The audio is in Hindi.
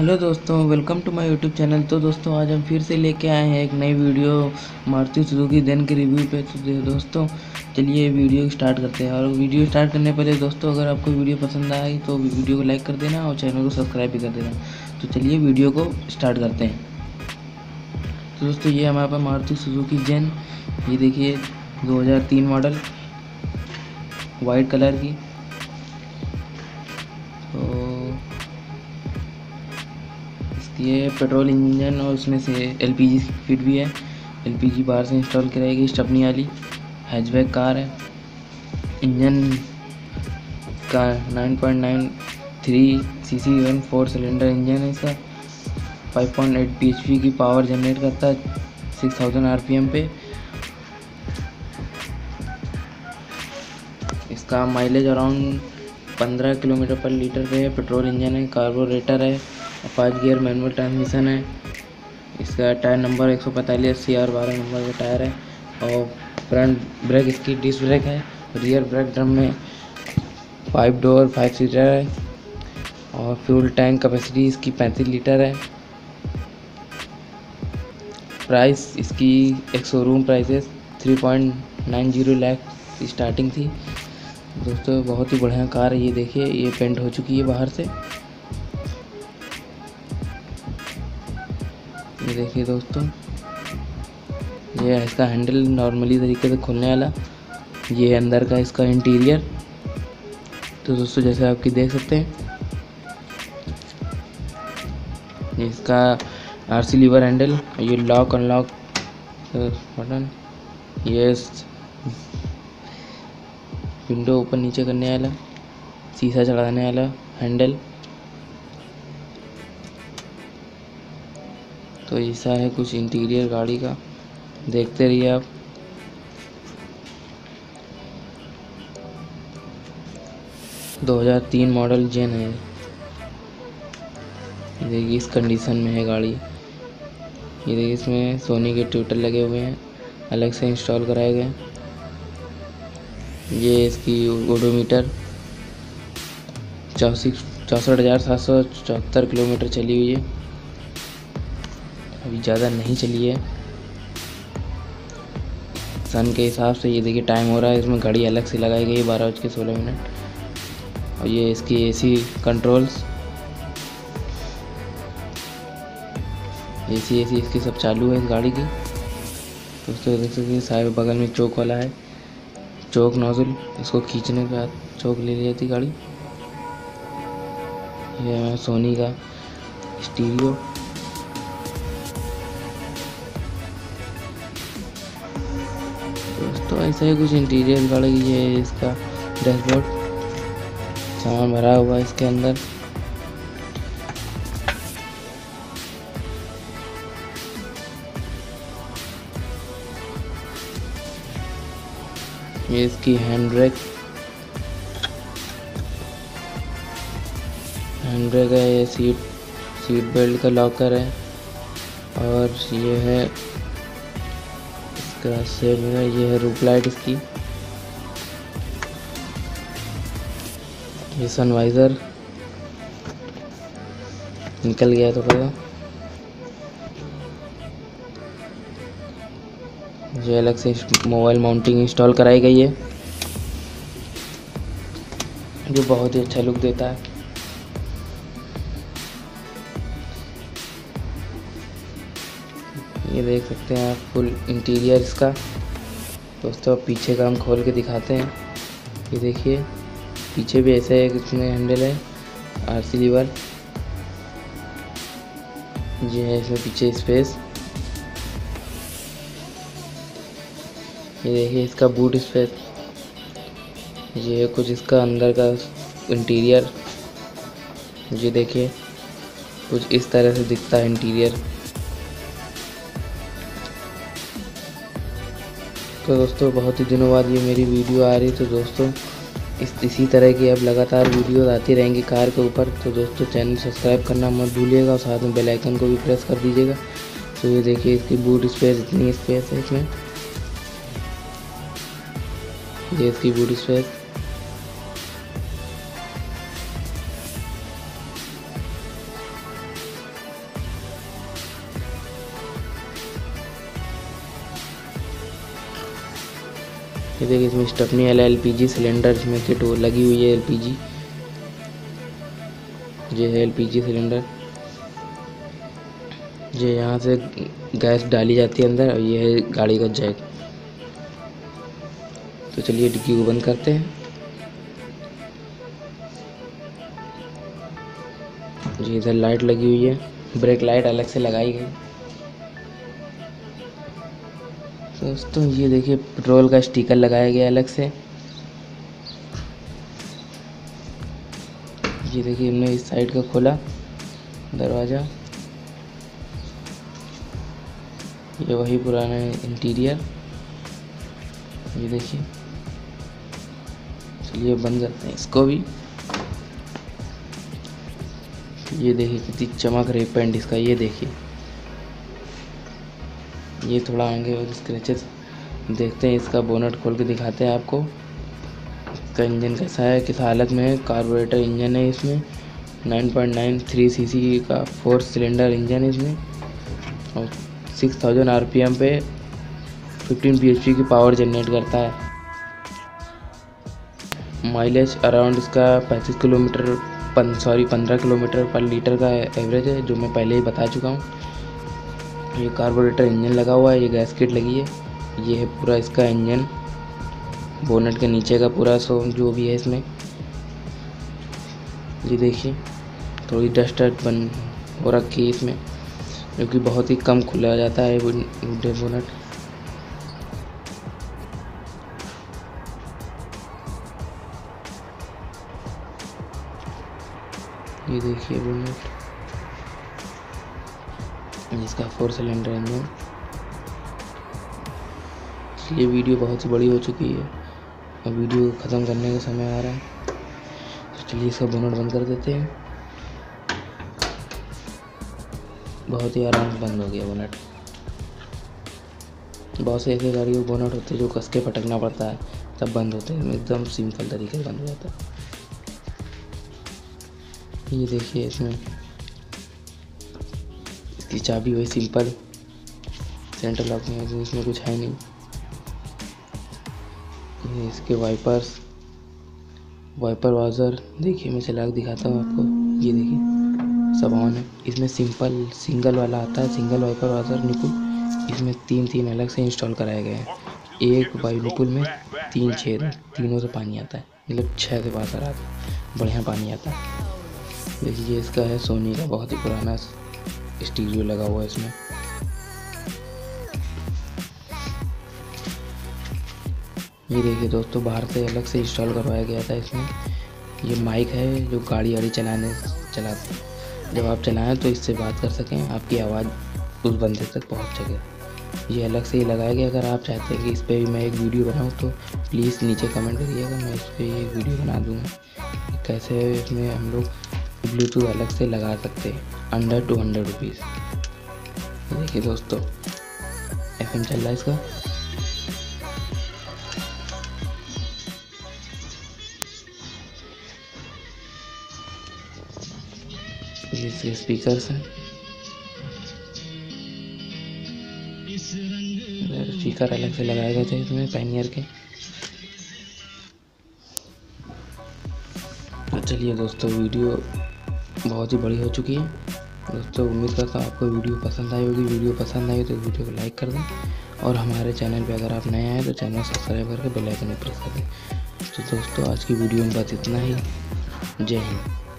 हेलो दोस्तों welcome to my YouTube channel तो दोस्तों, आज हम फिर से लेके आए हैं एक नई वीडियो मारुति सुजुकी देन के रिव्यू पे। तो दोस्तों, चलिए वीडियो स्टार्ट करते हैं। और वीडियो स्टार्ट करने पहले दोस्तों, अगर आपको वीडियो पसंद आए तो वीडियो को लाइक कर देना और चैनल को सब्सक्राइब भी कर देना। तो चलिए वीडियो को स्टार्ट करते हैं। तो दोस्तों, ये हमारे पास मारुति सुजुकी जेन ये देखिए, दो हज़ार तीन मॉडल वाइट कलर की। ये पेट्रोल इंजन और उसमें से एलपीजी फिट भी है। एलपीजी बाहर से इंस्टॉल कराएगी स्टपनी वाली। हैचबैक कार है। इंजन का 9.93 CC one four cylinder engine है इसका। 5.8 पीएचपी की पावर जनरेट करता है 6000 आरपीएम पे। इसका mileage around 15 kilometre per litre पे है। पेट्रोल इंजन है कार्बोरेटर है। पाँच गियर मैनुअल ट्रांसमिशन है। इसका टायर नंबर एक सौ पैंतालीस सी आर बारह नंबर का टायर है और फ्रंट ब्रेक इसकी डिस्क ब्रेक है, रियर ब्रेक ड्रम में फाइव डोर, फाइव सीटर है और फ्यूल टैंक कैपेसिटी इसकी पैंतीस लीटर है। प्राइस इसकी एक सौ showroom prices three point nine zero lakh starting थी। दोस्तों, बहुत ही बढ़िया कार है, ये देखिए, ये पेंट हो चुकी है बाहर से। ये देखिए दोस्तों। ये है इसका हैंडल नॉर्मली तरीके से खुलने वाला। ये अंदर का इसका इंटीरियर तो दोस्तों, जैसे आपकी देख सकते हैं। इसका आर सी लीवर हैंडल ये लॉक अनलॉक बटन ये विंडो ऊपर नीचे करने वाला, शीशा चढ़ाने वाला हैंडल तो ऐसा है कुछ इंटीरियर गाड़ी का। देखते रहिए आप। दो हज़ार तीन मॉडल जेन है। देखिए इस कंडीशन में है गाड़ी। ये देखिए इसमें सोनी के ट्यूटर लगे हुए हैं। अलग से इंस्टॉल कराए गए। ये इसकी ओडोमीटर चौंसठ चौंसठ हज़ार सात सौ चौहत्तर किलोमीटर चली हुई है। अभी ज़्यादा नहीं चली है। सन के हिसाब से ये देखिए टाइम हो रहा है। इसमें घड़ी अलग से लगाई गई है बारह बज के सोलह मिनट। और ये इसकी एसी कंट्रोल्स एसी एसी इसकी सब चालू है इस गाड़ी की। दोस्तों देख सकते हैं साइड बगल में चौक वाला है। चौक नोजल, इसको खींचने के बाद चौक ले ली जाती गाड़ी। ये सोनी का स्टीरियो। तो ऐसा ही कुछ इंटीरियर गाड़ी ये इसका डैशबोर्ड सामान भरा हुआ है इसके अंदर। ये इसकी हैंड ब्रेक हैंड ब्रेक है, ये सीट सीट बेल्ट का लॉकर है। और ये है इसका सेम है, ये है रूप लाइट इसकी। ये सनवाइज़र निकल गया तो पता जो अलग से मोबाइल माउंटिंग इंस्टॉल कराई गई है। जो बहुत ही अच्छा लुक देता है। ये देख सकते हैं आप फुल इंटीरियर इसका दोस्तों, पीछे का हम खोल के दिखाते हैं। ये देखिए, पीछे भी ऐसा एक इसमें हैंडल है आर सी लीवर ये है इसमें पीछे स्पेस ये देखिए, इसका बूट स्पेस ये है कुछ इसका अंदर का इंटीरियर ये देखिए, कुछ इस तरह से दिखता है इंटीरियर तो दोस्तों, बहुत ही दिनों बाद ये मेरी वीडियो आ रही तो दोस्तों, इस, इसी तरह की अब लगातार वीडियो आती रहेंगी कार के ऊपर। तो दोस्तों, चैनल सब्सक्राइब करना मत भूलिएगा और साथ में बेल आइकन को भी प्रेस कर दीजिएगा। तो ये देखिए, इसकी बूट स्पेस इतनी स्पेस है, इसमें। ये इसकी बूट स्पेस। ये देखिए इसमें स्टपनी वाला एल पी जी सिलेंडर इसमें किट लगी हुई है एल पी जी ये है एल पी जी सिलेंडर। ये यहाँ से गैस डाली जाती है अंदर और ये है गाड़ी का जैक। तो चलिए डिक्की को बंद करते हैं। जी, इधर लाइट लगी हुई है। ब्रेक लाइट अलग से लगाई गई। दोस्तों, ये देखिए, पेट्रोल का स्टिकर लगाया गया अलग से। ये देखिए, हमने इस साइड का खोला, दरवाज़ा। ये वही पुराना इंटीरियर। ये देखिए, चलिए, बंद करते हैं इसको भी। ये देखिए, कितनी चमक रही पेंट इसका, ये देखिए। ये थोड़ा आगे और स्क्रैचेस देखते हैं, इसका बोनट खोल के दिखाते हैं आपको। इसका इंजन कैसा है, किस हालत में है कार्बोरेटर इंजन है इसमें 9.93 सीसी का फोर सिलेंडर इंजन है इसमें, और 6000 आरपीएम पे 15 bhp की पावर जनरेट करता है। माइलेज अराउंड इसका 35 kilometre sorry 15 kilometre per litre का एवरेज है, जो मैं पहले ही बता चुका हूँ। ये कार्बोरेटर इंजन लगा हुआ है, ये गैस किट लगी है। ये है पूरा इसका इंजन बोनट के नीचे का पूरा सो, जो भी है इसमें। ये देखिए, थोड़ी डस्ट बन हो रखी है इसमें क्योंकि बहुत ही कम खुला जाता है बोनट ये देखिए बोनट जिसका फोर सिलेंडर इंजन ये वीडियो बहुत ही बड़ी हो चुकी है। अब वीडियो ख़त्म करने का समय आ रहा है। तो चलिए इसका बोनट बंद कर देते हैं। बहुत ही आराम से बंद हो गया बोनट। बहुत से ऐसे गाड़ियों बोनट होते हैं जो कस के पटकना पड़ता है। तब बंद होते हैं। एकदम सिंपल तरीके से बंद हो जाता है। ये देखिए इसमें इसकी चाबी वही सिंपल सेंटर लॉक में है इसमें कुछ है नहीं। ये इसके वाइपर्स वाइपर वाजर देखिए, मैं चला दिखाता हूँ आपको। ये देखिए, सब ऑन है। इसमें सिंपल सिंगल वाला आता है सिंगल वाइपर वाजर निकुल इसमें तीन तीन अलग से इंस्टॉल कराए गए हैं। एक वायु निकुल में तीन छेद, तीनों से पानी आता है। मतलब छः से बात आता है बढ़िया पानी आता है। देखिए इसका है, सोनी का बहुत ही पुराना स्टीरियो लगा हुआ है इसमें। ये देखिए दोस्तों, बाहर से अलग से इंस्टॉल करवाया गया था इसमें। ये माइक है जो गाड़ी वाड़ी चलाने चलाते जब आप चलाएँ तो इससे बात कर सकें, आपकी आवाज़ उस बंदे तक पहुँच सके। ये अलग से ही लगाया गया, अगर आप चाहते हैं कि इस पर भी मैं एक वीडियो बनाऊँ तो प्लीज़ नीचे कमेंट करिएगा, मैं इस पर एक वीडियो बना दूँगा। कैसे इसमें हम लोग ब्लूटूथ अलग से लगा सकते हैं अंडर टू हंड्रेड रुपीज़ देखिए दोस्तों एफ़ चल रहा है इसका। इसके स्पीकर्स हैं। स्पीकर अलग से लगाए गए थे इसमें पैनियर के। तो चलिए दोस्तों वीडियो बहुत ही बड़ी हो चुकी है। दोस्तों, उम्मीद करता हूँ आपको वीडियो पसंद आई होगी। वीडियो पसंद आई तो वीडियो को लाइक कर दें और हमारे चैनल पे अगर आप नए आए तो चैनल सब्सक्राइब करके बेल आइकन प्रेस कर दें। तो दोस्तों, आज की वीडियो में बस इतना ही। जय हिंद।